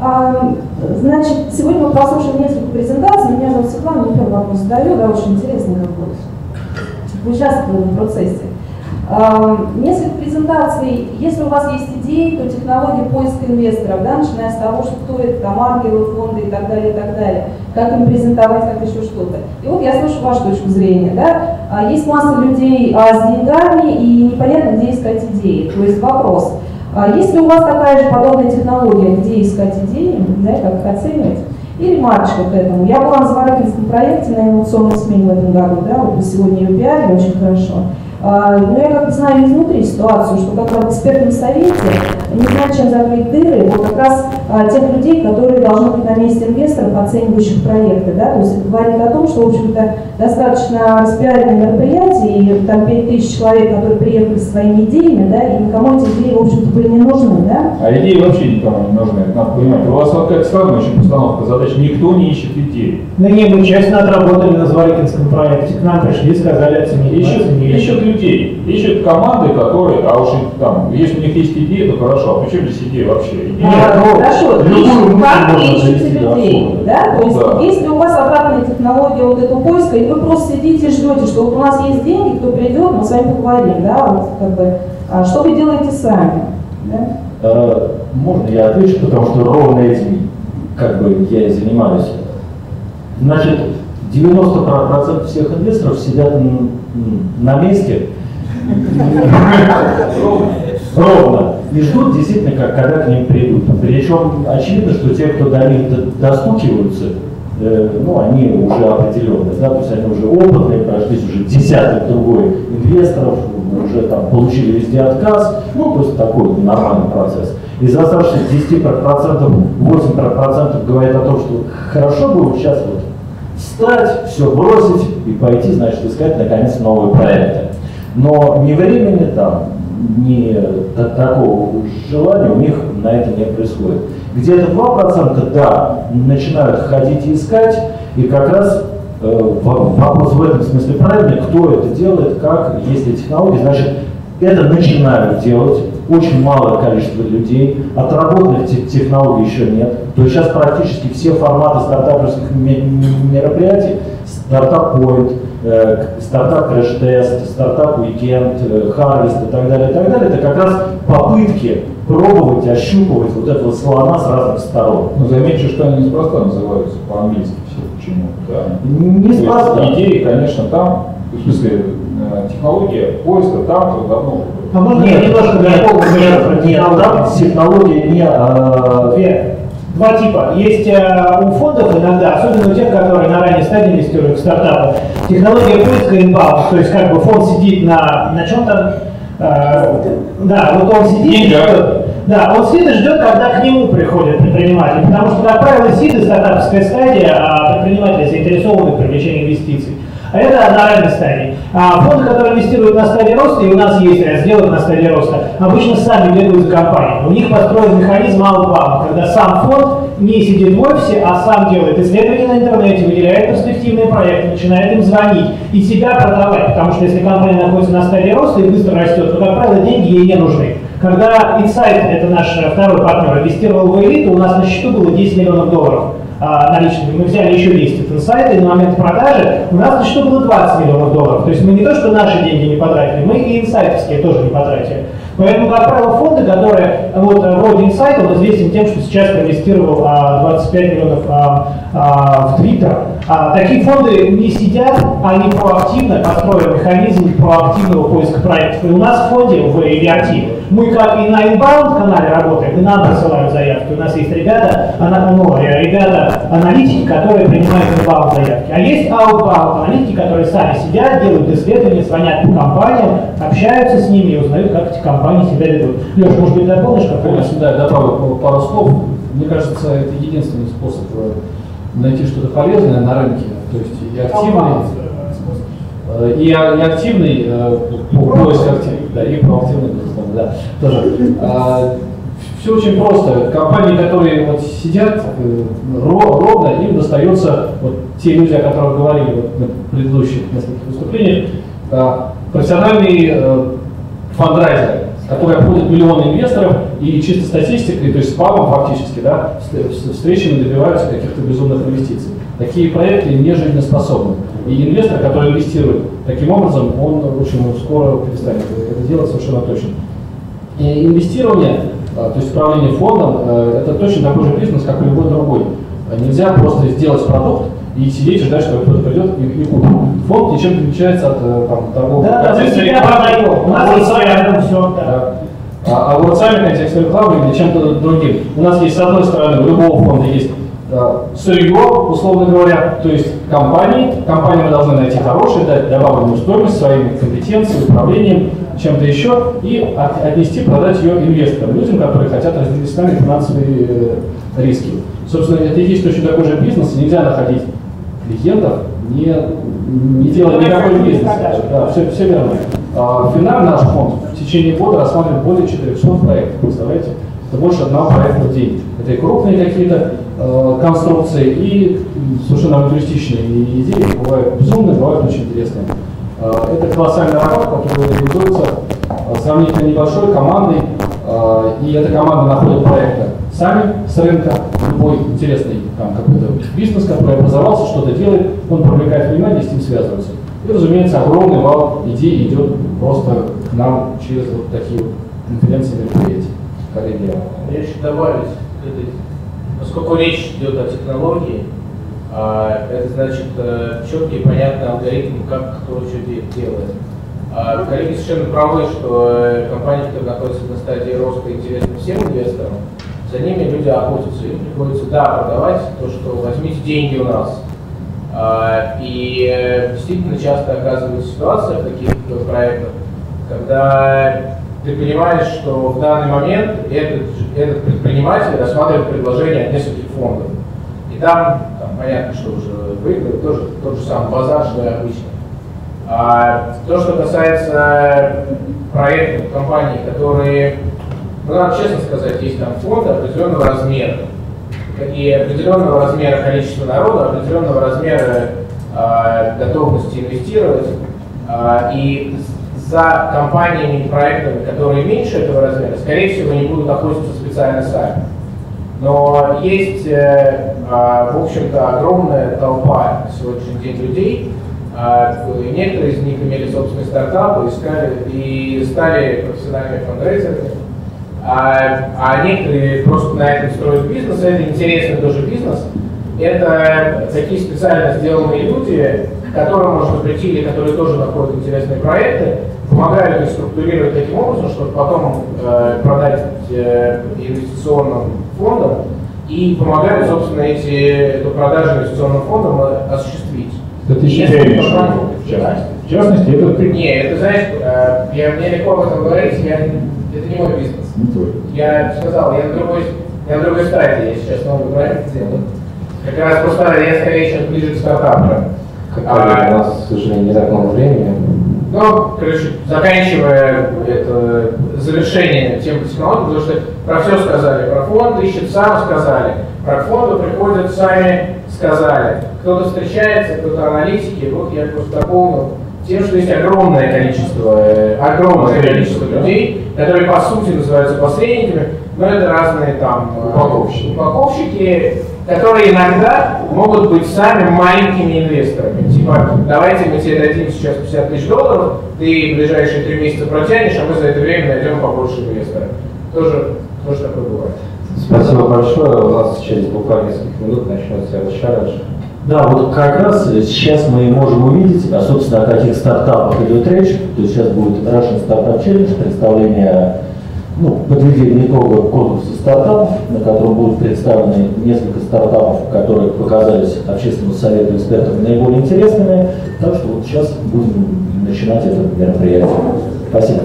А, значит, сегодня мы послушали несколько презентаций. Меня зовут Светлана, я первый вопрос задаю, да, очень интересный Вы участвовали в процессе. Несколько презентаций. Если у вас есть идеи, то технология поиска инвесторов, да, начиная с того, что кто это, там, ангелы, фонды и так далее, и так далее, как им презентовать, как еще что-то. И вот я слышу вашу точку зрения. Да? А, есть масса людей а, с деньгами, и непонятно, где искать идеи. То есть вопрос, а если у вас такая же подобная технология, где искать идеи, да, как их оценивать, и ремарочка к этому. Я была на Зварыкинском проекте на инновационном смене в этом году, да, вот сегодня ее пиарили очень хорошо. А, но я как бы знаю изнутри ситуацию, что как в экспертном совете не знаю, чем закрыть дыры, вот как раз а, тех людей, которые должны быть на месте инвесторов, оценивающих проекты. Да? То есть это говорит о том, что, в общем-то, достаточно распиаренное мероприятие, и там 5 тысяч человек, которые приехали со своими идеями, да, и никому эти идеи, в общем-то, были не нужны. Да? А идеи вообще никому не нужны, это надо понимать. У вас вот как странная очень постановка задач, никто не ищет идеи. Ну не, мы честно отработали на Зварикинском проекте, к нам пришли, сказали оценить. Ищут, ищут людей, ищут команды, которые, а уж там, если у них есть идеи, то хорошо, а почему здесь идеи вообще? Идеи, а, ну, хорошо, ищут, как ищете людей, да? То есть, да. если у вас обратная технология вот этого поиска, и вы просто сидите и ждете, что вот у нас есть деньги, кто придет, мы с вами поговорим, да, вот как бы, а что вы делаете сами, да? А, можно я отвечу, потому что ровно этим как бы я и занимаюсь. Значит, 90% всех инвесторов сидят на месте ровно и ждут действительно, как, когда к ним придут. Причем очевидно, что те, кто до них достукиваются, э, ну, они уже определенные, да, то есть они уже опытные, прошлись уже десяток другой инвесторов, уже там получили везде отказ, ну, то есть такой нормальный процесс. Из оставшихся 10%, 8% говорит о том, что хорошо бы вот сейчас вот встать, все бросить и пойти, значит, искать наконец новые проекты. Но ни времени там, ни такого желания у них на это не происходит. Где-то 2% да, начинают ходить и искать, и как раз э, вопрос в этом смысле правильный, кто это делает, как, если технологии, значит, это начинают делать очень малое количество людей, отработанных технологий еще нет. То есть сейчас практически все форматы стартаперских мероприятий, Startup Point, э, Startup Crash Test, Startup Weekend, Harvest и так далее, и так далее, это как раз попытки пробовать, ощупывать вот этого слона с разных сторон. Но заметьте, что они неспроста называются по-английски все почему. Да? Неспроста. Идеи, конечно, там, в смысле, э, технология поиска там давно а можно нет, немножко нет, нет, там технология не... Э, Два типа. Есть э, у фондов иногда, особенно у тех, которые на ранней стадии инвестируют в стартапы, технология поиска inbound, то есть как бы фонд сидит на, на чем-то, э, да, вот он сидит ждет, да, он сидит и ждет, когда к нему приходят предприниматели, потому что, как правило, сидит стартапская стадия, а предприниматели заинтересованы в привлечении инвестиций. А это на ранней стадии. А фонды, которые инвестируют на стадии роста, и у нас есть разделы на стадии роста, обычно сами бегают за компанией. У них построен механизм outbound, когда сам фонд не сидит в офисе, а сам делает исследования на интернете, выделяет перспективные проекты, начинает им звонить и себя продавать. Потому что если компания находится на стадии роста и быстро растет, то, как правило, деньги ей не нужны. Когда Insight, это наш второй партнер, инвестировал в элиту, у нас на счету было 10 миллионов долларов а, наличными. Мы взяли еще 10 от инсайта, и на момент продажи у нас на счету было 20 миллионов долларов. То есть мы не то, что наши деньги не потратили, мы и инсайтовские тоже не потратили. Поэтому, как правило, фонды, которые, вот, вроде инсайта, он известен тем, что сейчас проинвестировал а, 25 миллионов а, а, в Твиттер, а, такие фонды не сидят, они проактивно построили механизм проактивного поиска проектов. И у нас в фонде, в EVRT, мы как и на inbound канале работаем, и нам присылают заявки. У нас есть ребята, ну, ребята аналитики, которые принимают inbound заявки. А есть outbound аналитики, которые сами сидят, делают исследования, звонят по компаниям, общаются с ними и узнают, как эти компании себя ведут. Леша, может быть, дополнишь какой-то? Конечно, да, добавлю пару слов. Мне кажется, это единственный способ э, найти что-то полезное на рынке, то есть и активный, э, и, и активный э, поиск активный, да, и проактивный, безусловно, да, тоже. А, все очень просто. Компании, которые вот сидят э, ровно, им достается вот те люди, о которых говорили вот на предыдущих нескольких выступлениях, профессиональные фандрайзеры, которые обходят миллионы инвесторов и чисто статистикой, то есть спамом фактически, да, встречами добиваются каких-то безумных инвестиций. Такие проекты не жизнеспособны. И инвестор, который инвестирует таким образом, он очень скоро перестанет это делать совершенно точно. И инвестирование, а, то есть управление фондом, э, это точно такой же бизнес, как и любой другой. Нельзя просто сделать продукт и сидеть ждать, что кто-то придет и, и купит. Фонд ничем не отличается от э, там, торгового да, да, себя продаем. У нас есть рядом все. Да. А, а вот сами контексты рекламы или чем-то другим. У нас есть, с одной стороны, у любого фонда есть сырье, условно говоря, то есть компании. Компании мы должны найти хорошие, дать добавленную стоимость своими компетенциями, управлением, чем-то еще, и от, отнести, продать ее инвесторам, людям, которые хотят разделить с нами финансовые э, риски. Собственно, это и есть точно такой же бизнес, нельзя находить клиентов, не, не делая никакой бизнес. Да, все, все верно. А, Финар, наш фонд, в течение года рассматривает более 400 проектов, представляете? Это больше одного проекта в день. Это и крупные какие-то э, конструкции, и совершенно авантюристичные идеи, бывают безумные, бывают очень интересные. Э, это колоссальный работа, который реализуется э, сравнительно небольшой командой, э, и эта команда находит проекты сами с рынка, любой интересный там какой-то бизнес, который образовался, что-то делает, он привлекает внимание, с ним связывается. И, разумеется, огромный вал идей идет просто к нам через вот такие вот конференции мероприятия коллеги. Я еще добавить поскольку речь идет о технологии, а, это значит э, четкий понятный алгоритм, как кто что делает. А, коллеги совершенно правы, что э, компании, которые находятся на стадии роста интересны всем инвесторам, за ними люди охотятся, им приходится, да, продавать то, что возьмите деньги у нас. А, и э, действительно часто оказывается ситуация в таких проектах, когда ты понимаешь, что в данный момент этот, этот предприниматель рассматривает предложение от нескольких фондов. И там, там понятно, что уже выигрывает тоже тот же самый базар, что и обычно. А то, что касается проектов компаний, которые, ну, надо честно сказать, есть там фонды определенного размера. И определенного размера количества народа, определенного размера э, готовности инвестировать. Э, и за компаниями и проектами, которые меньше этого размера, скорее всего, не будут охотиться специально сами. Но есть, э, э, в общем-то, огромная толпа на сегодняшний день людей. Некоторые из них имели собственные стартапы, искали и стали профессиональными фандрейзерами. А, а некоторые просто на этом строят бизнес. Это интересный тоже бизнес. Это такие специально сделанные люди, к которым можно прийти или которые тоже находят интересные проекты, помогают их структурировать таким образом, чтобы потом э, продать э, инвестиционным фондам и помогают, собственно, эти, эту продажу инвестиционным фондам осуществить. Это еще в частности. В частности, это ты. Не, это, знаешь, э, я, мне легко об этом говорить, я, это не мой бизнес. Не твой. Я сказал, я на другой, я на другой стадии, я сейчас новый проект делаю. Как раз просто я скорее сейчас ближе к стартапу. А, у нас, к сожалению, не так много времени. Ну, короче, заканчивая это завершение темы технологий, потому что про все сказали, про фонд ищет сам сказали, про фонды приходят сами сказали. Кто-то встречается, кто-то аналитики, вот я просто дополнил тем, что есть огромное количество, э, огромное количество людей, которые по сути называются посредниками, но это разные там э, упаковщики. упаковщики которые иногда могут быть сами маленькими инвесторами. Типа, давайте мы тебе дадим сейчас 50 тысяч долларов, ты в ближайшие три месяца протянешь, а мы за это время найдем побольше инвесторов. Тоже, тоже такое бывает. Спасибо большое. У нас через буквально несколько минут начнется челлендж. Да, вот как раз сейчас мы можем увидеть, а, собственно, о каких стартапах идет речь. То есть сейчас будет Russian Startup Challenge, представление ну, подведение итогов конкурса стартапов, на котором будут представлены несколько стартапов, которые показались общественному совету экспертов наиболее интересными. Так что вот сейчас будем начинать это мероприятие. Спасибо.